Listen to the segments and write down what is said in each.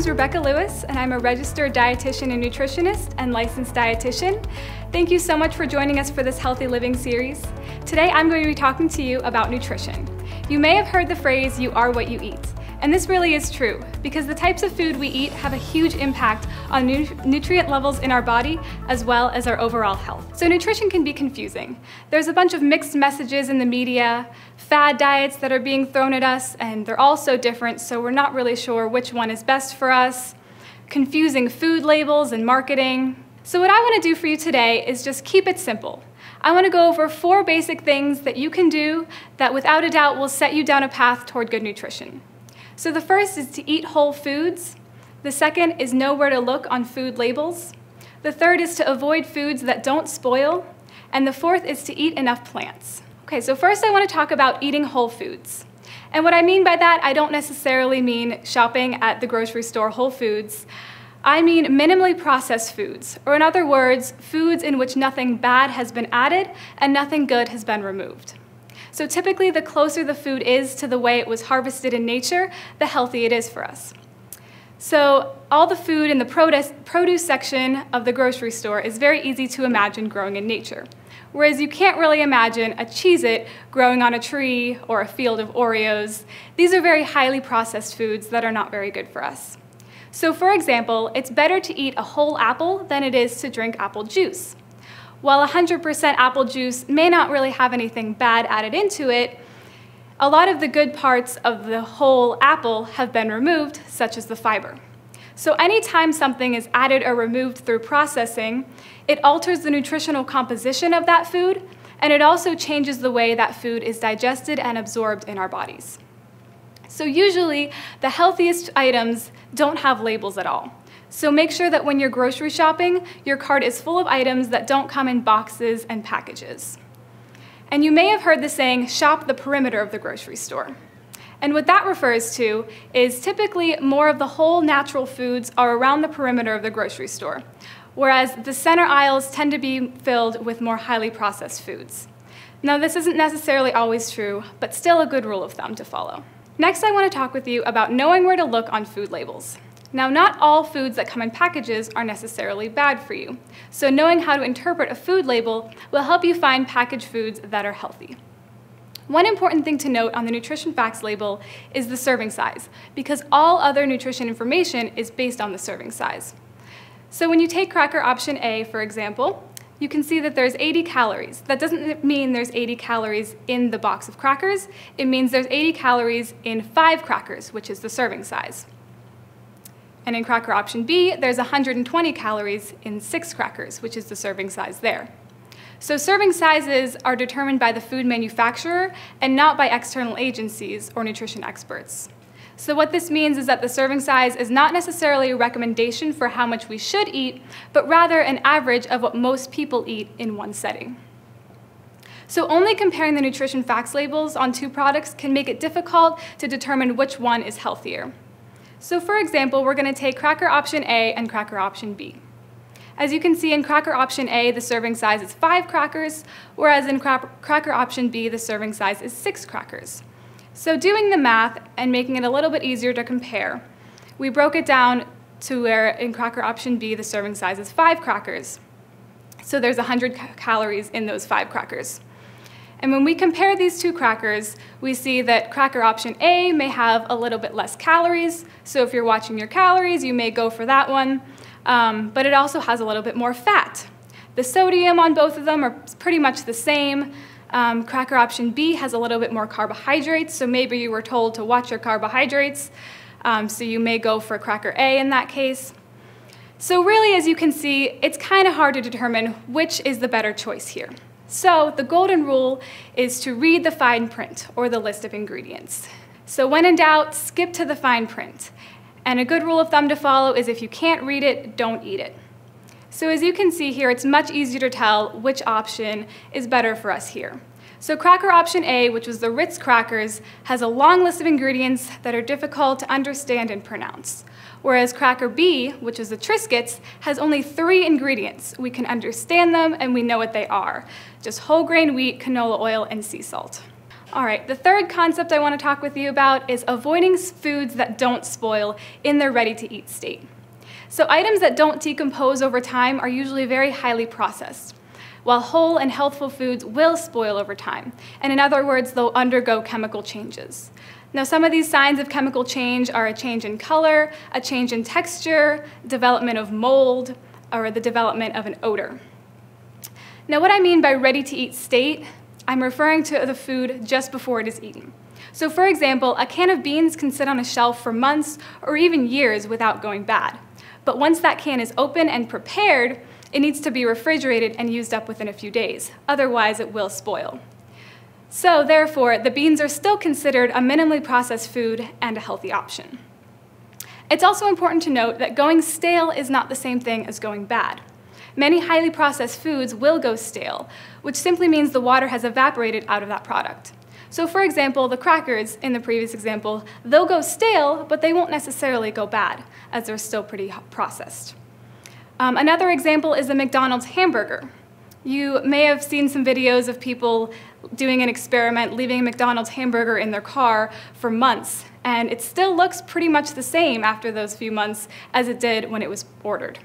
is Rebecca Lewis, and I'm a registered dietitian and nutritionist and licensed dietitian. Thank you so much for joining us for this Healthy Living series. Today I'm going to be talking to you about nutrition. You may have heard the phrase, you are what you eat. And this really is true, because the types of food we eat have a huge impact on nu nutrient levels in our body, as well as our overall health. So nutrition can be confusing. There's a bunch of mixed messages in the media, fad diets that are being thrown at us, and they're all so different, so we're not really sure which one is best for us, confusing food labels and marketing. So what I wanna do for you today is just keep it simple. I want to go over four basic things that you can do that without a doubt will set you down a path toward good nutrition. So the first is to eat whole foods. The second is know where to look on food labels. The third is to avoid foods that don't spoil. And the fourth is to eat enough plants. Okay, so first I want to talk about eating whole foods. And what I mean by that, I don't necessarily mean shopping at the grocery store Whole Foods. I mean minimally processed foods, or in other words, foods in which nothing bad has been added and nothing good has been removed. So typically, the closer the food is to the way it was harvested in nature, the healthier it is for us. So all the food in the produce, produce section of the grocery store is very easy to imagine growing in nature. Whereas you can't really imagine a Cheez-It growing on a tree or a field of Oreos. These are very highly processed foods that are not very good for us. So for example, it's better to eat a whole apple than it is to drink apple juice. While 100% apple juice may not really have anything bad added into it, a lot of the good parts of the whole apple have been removed, such as the fiber. So anytime something is added or removed through processing, it alters the nutritional composition of that food, and it also changes the way that food is digested and absorbed in our bodies. So usually, the healthiest items don't have labels at all. So make sure that when you're grocery shopping, your cart is full of items that don't come in boxes and packages. And you may have heard the saying, shop the perimeter of the grocery store. And what that refers to is typically more of the whole natural foods are around the perimeter of the grocery store, whereas the center aisles tend to be filled with more highly processed foods. Now, this isn't necessarily always true, but still a good rule of thumb to follow. Next, I want to talk with you about knowing where to look on food labels. Now, not all foods that come in packages are necessarily bad for you, so knowing how to interpret a food label will help you find packaged foods that are healthy. One important thing to note on the nutrition facts label is the serving size, because all other nutrition information is based on the serving size. So when you take cracker option A, for example, you can see that there's 80 calories. That doesn't mean there's 80 calories in the box of crackers. It means there's 80 calories in five crackers, which is the serving size. And in cracker option B, there's 120 calories in six crackers, which is the serving size there. So serving sizes are determined by the food manufacturer and not by external agencies or nutrition experts. So what this means is that the serving size is not necessarily a recommendation for how much we should eat, but rather an average of what most people eat in one setting. So only comparing the nutrition facts labels on two products can make it difficult to determine which one is healthier. So for example, we're going to take cracker option A and cracker option B. As you can see in cracker option A, the serving size is five crackers, whereas in cracker option B, the serving size is six crackers. So doing the math and making it a little bit easier to compare, we broke it down to where in cracker option B, the serving size is five crackers. So there's 100 calories in those five crackers. And when we compare these two crackers, we see that cracker option A may have a little bit less calories. So if you're watching your calories, you may go for that one. Um, but it also has a little bit more fat. The sodium on both of them are pretty much the same. Um, cracker option B has a little bit more carbohydrates, so maybe you were told to watch your carbohydrates, um, so you may go for cracker A in that case. So really, as you can see, it's kind of hard to determine which is the better choice here. So the golden rule is to read the fine print or the list of ingredients. So when in doubt, skip to the fine print. And a good rule of thumb to follow is if you can't read it, don't eat it. So as you can see here, it's much easier to tell which option is better for us here. So cracker option A, which was the Ritz crackers, has a long list of ingredients that are difficult to understand and pronounce. Whereas cracker B, which is the Triscuits, has only three ingredients. We can understand them and we know what they are. Just whole grain wheat, canola oil, and sea salt. All right, the third concept I want to talk with you about is avoiding foods that don't spoil in their ready to eat state. So, items that don't decompose over time are usually very highly processed, while whole and healthful foods will spoil over time. And in other words, they'll undergo chemical changes. Now, some of these signs of chemical change are a change in color, a change in texture, development of mold, or the development of an odor. Now, what I mean by ready to eat state I'm referring to the food just before it is eaten. So, for example, a can of beans can sit on a shelf for months or even years without going bad. But once that can is open and prepared, it needs to be refrigerated and used up within a few days. Otherwise, it will spoil. So, therefore, the beans are still considered a minimally processed food and a healthy option. It's also important to note that going stale is not the same thing as going bad many highly processed foods will go stale, which simply means the water has evaporated out of that product. So for example, the crackers in the previous example, they'll go stale, but they won't necessarily go bad, as they're still pretty processed. Um, another example is a McDonald's hamburger. You may have seen some videos of people doing an experiment, leaving a McDonald's hamburger in their car for months, and it still looks pretty much the same after those few months as it did when it was ordered.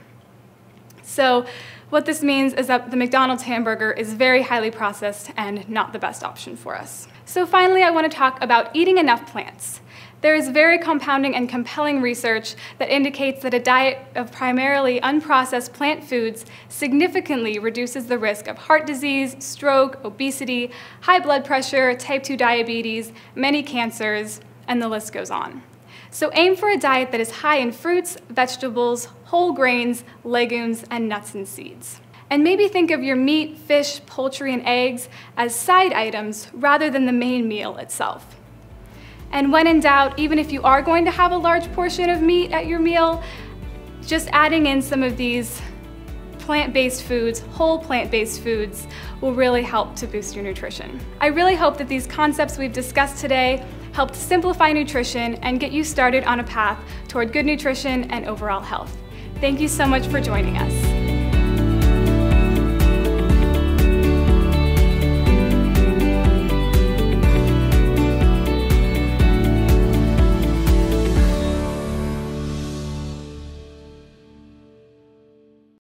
So what this means is that the McDonald's hamburger is very highly processed and not the best option for us. So finally, I want to talk about eating enough plants. There is very compounding and compelling research that indicates that a diet of primarily unprocessed plant foods significantly reduces the risk of heart disease, stroke, obesity, high blood pressure, type 2 diabetes, many cancers, and the list goes on. So aim for a diet that is high in fruits, vegetables, whole grains, legumes, and nuts and seeds. And maybe think of your meat, fish, poultry, and eggs as side items rather than the main meal itself. And when in doubt, even if you are going to have a large portion of meat at your meal, just adding in some of these plant-based foods, whole plant-based foods, will really help to boost your nutrition. I really hope that these concepts we've discussed today helped simplify nutrition and get you started on a path toward good nutrition and overall health. Thank you so much for joining us.